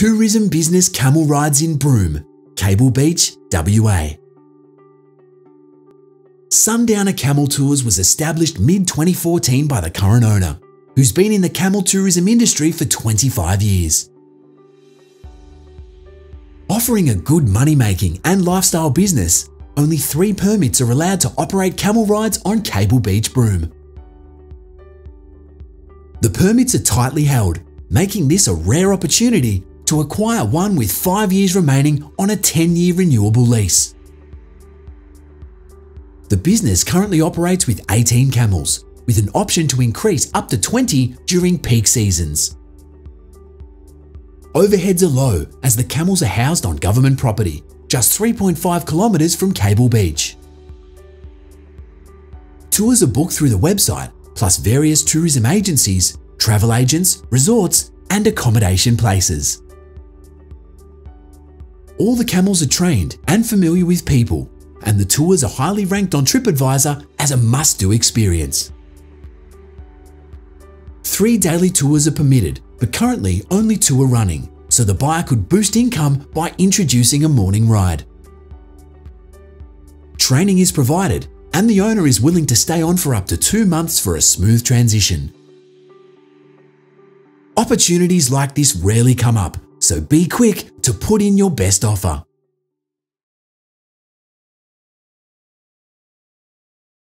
Tourism Business Camel Rides in Broome, Cable Beach, WA. Sundowner Camel Tours was established mid 2014 by the current owner, who's been in the camel tourism industry for 25 years. Offering a good money making and lifestyle business, only three permits are allowed to operate camel rides on Cable Beach Broome. The permits are tightly held, making this a rare opportunity to acquire one with five years remaining on a 10 year renewable lease. The business currently operates with 18 camels, with an option to increase up to 20 during peak seasons. Overheads are low as the camels are housed on government property, just 3.5 kilometres from Cable Beach. Tours are booked through the website, plus various tourism agencies, travel agents, resorts, and accommodation places. All the camels are trained and familiar with people, and the tours are highly ranked on TripAdvisor as a must-do experience. Three daily tours are permitted, but currently only two are running, so the buyer could boost income by introducing a morning ride. Training is provided, and the owner is willing to stay on for up to two months for a smooth transition. Opportunities like this rarely come up, so be quick to put in your best offer.